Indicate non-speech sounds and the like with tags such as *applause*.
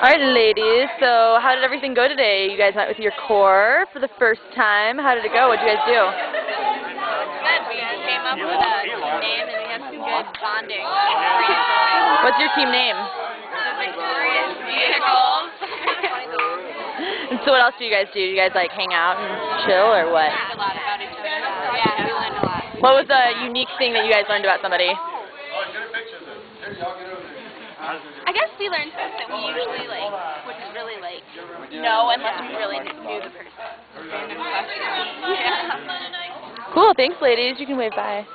Alright, ladies, so how did everything go today? You guys met with your core for the first time. How did it go? What did you guys do? Good. We came up with a name and we had some good bonding. What's your team name? Victorious Vehicles. And *laughs* so what else do you guys do? Do you guys like hang out and chill or what? a lot about each other. Yeah, we learned a lot. What was the unique thing that you guys learned about somebody? I guess we learned really like know unless we really knew the person. Yeah. Cool, thanks ladies. You can wave bye.